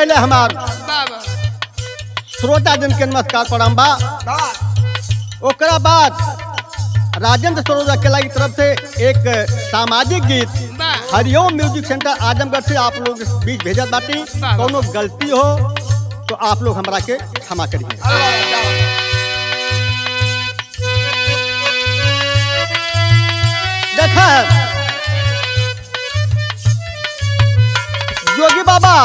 पहले हमार। श्रोता जन के नमस्कार प्रणाम बा। ओकरा बाद राजेंद्र सरोजा केला की तरफ़ से एक सामाजिक गीत हरिओम म्यूज़िक सेंटर आजमगढ़ से आप लोग बीच भेजत बाटी। कोनो गलती हो तो आप लोग हमरा के क्षमा करिए। देखा योगी बाबा।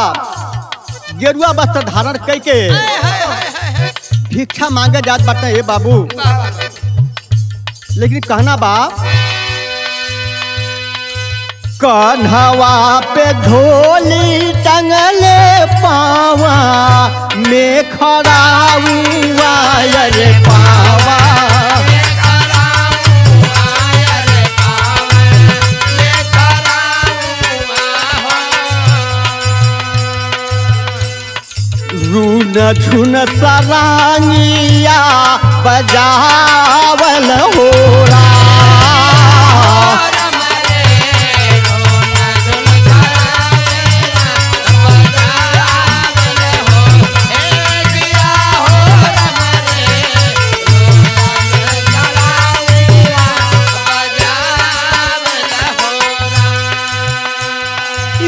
गेरुआ वस्त्र धारण कई के भिक्षा मांगे जात बाटे हे बाबू। लेकिन कहना बा कन्हवा पे धोली टंगले पावा में खड़ा पावा। रून झुन सरांगिया बजावल हो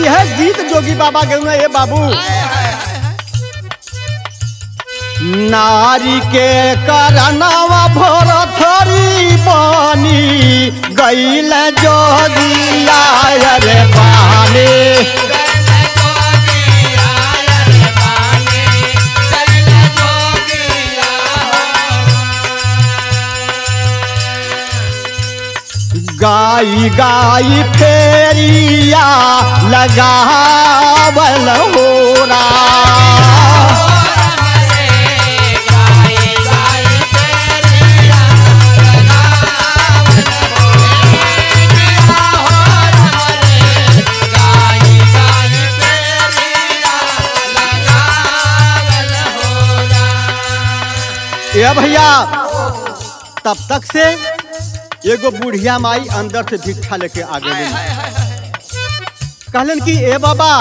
यह गीत जोगी बाबा ये बाबू। नारी के करनवा भोर थरी पानी गईल जोगिया रे बानी। गाई गाई फेरिया लगावल होरा। ए भैया तब तक से एगो बुढ़िया माई अंदर से भिक्षा लेके आ गई कहलन कि ए बाबा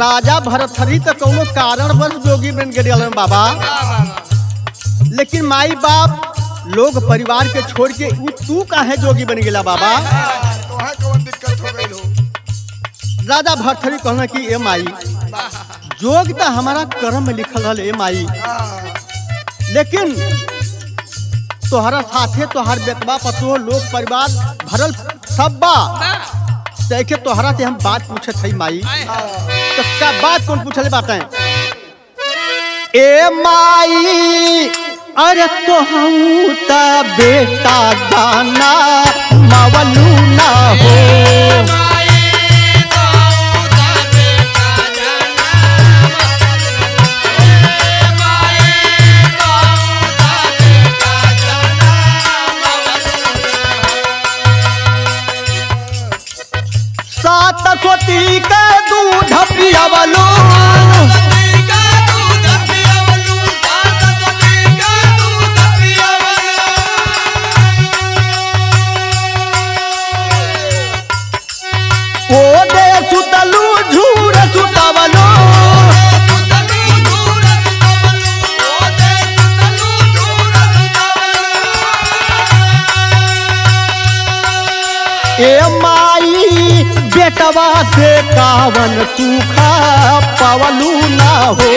राजा भरथरी तो कोनो कारणवश जोगी बन गए बाबा। लेकिन माई बाप लोग परिवार के छोड़ के तू काहे जोगी बन गया बाबा? हो हो? राजा भरथरी कहना कि ए माई जोग तो हमारा कर्म में लिखल रहल ए माई। लेकिन तोहरा साथे तोहर बेटवा पतो लोग, परिवार, भरल सब। बा देखे तोहरा से हम बात पूछत हई माई। तो क्या बात कौन पूछले बातें? ए माई, अरे तो हम बेटा दाना मवलू ना हो। बेटवा से कावन सूखा पवलू ना हो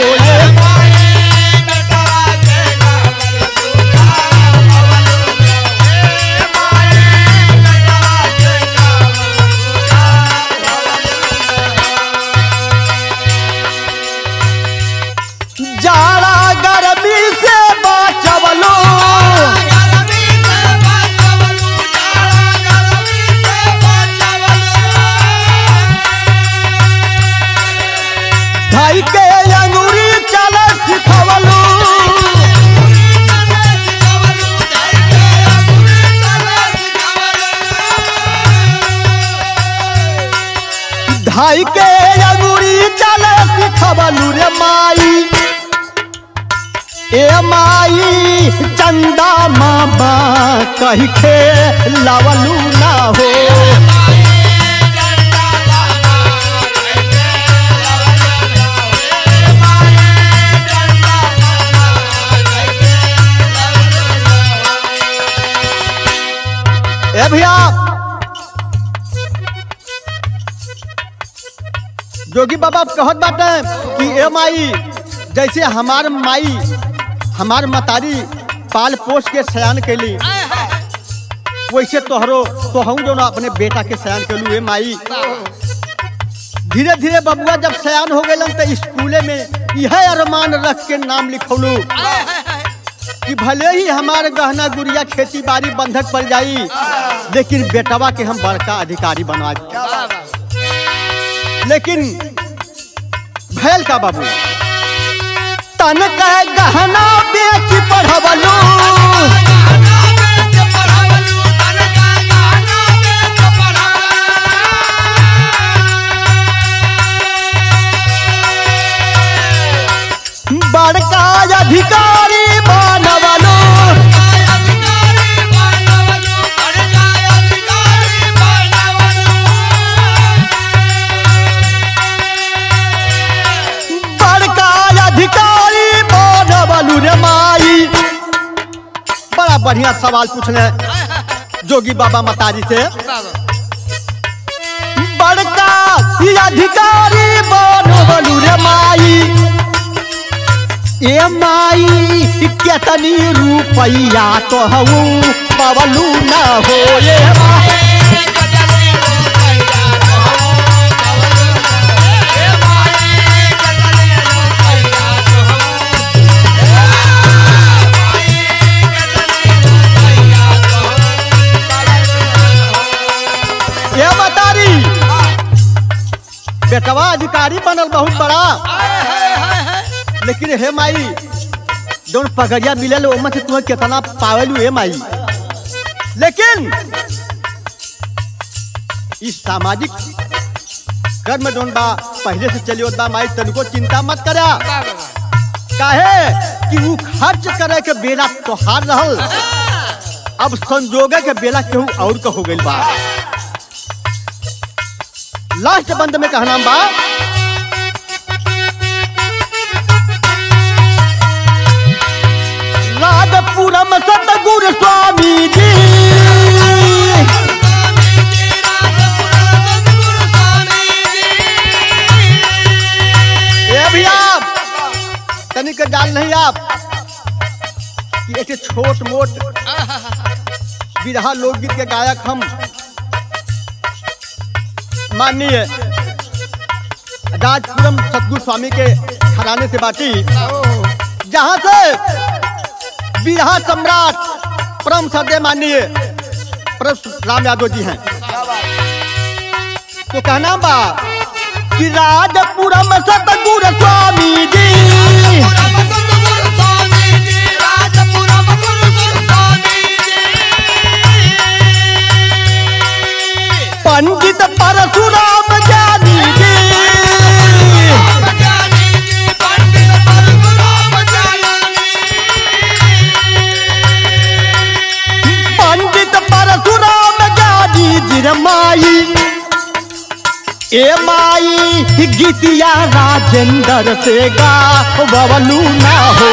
भाई के अंगूरी चले सिखबलू रे माई। ए माई चंदा मामा कही के लवलू ना हो जोगी बाबा, कहत बाटे कि ए माई, जैसे हमार माई, हमार मतारी पाल पोष के सयान कैली, वैसे तोहरो, तोहू जो ना अपने बेटा के सयान कैलू, ए माई धीरे धीरे बबुआ जब सयान हो गए तो स्कूले में यह अरमान रख के नाम लिखौलू, कि भले ही हमारे गहना गुड़िया खेती बाड़ी बंधक पड़ जाई, लेकिन बेटवा के हम बड़का अधिकारी बनवा है? लेकिन भैल का बाबू तन कह गहना बेच पढ़वलू। बड़का अधिकारी माई। बड़ा बढ़िया सवाल पूछने। जोगी बाबा मतारी से। बड़का ही अधिकारी माई। ए माई रुपैया तो हऊ बबलू न हो माई। बेटवा अधिकारी बनल बहुत बड़ा। लेकिन हे माई, जौन पगड़िया ओमा से तुम्हें कितना पावेलू हे माई। लेकिन इस सामाजिक कर्म जौन बा, पहले से चली बा माई तनिको चिंता मत करा। काहे कि वो खर्च करे के बेला तोहार रहल। अब संजोगे के बेला केहू और का हो गइल बा। लास्ट बंद में कहना बा। राजपुरम सतगुरु स्वामी जी तनिक जान नहीं आप, कि ऐसे छोट मोट विधा लोकगीत के गायक हम माननीय राजपुरम सतगुरु स्वामी के घराने से बाटी जहाँ से बिहार सम्राट परम सदे माननीय राम यादव जी हैं। तो कहना बा, कि राजपुरम सतगुरु स्वामी जी पंडित परशुराम ज्ञानी पंडित परशुराम ज्ञानी जी माई ए माई, गीतिया राजेंद्र से गा बबलू ना हो।